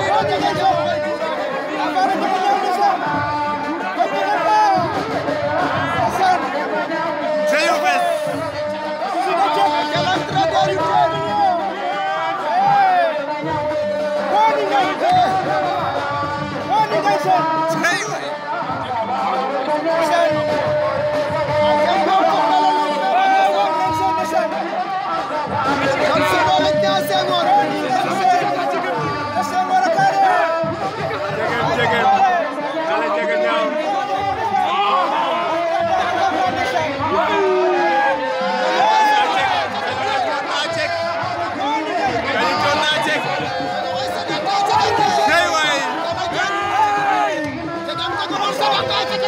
vamos!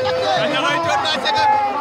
Agnalay Diop na Sekar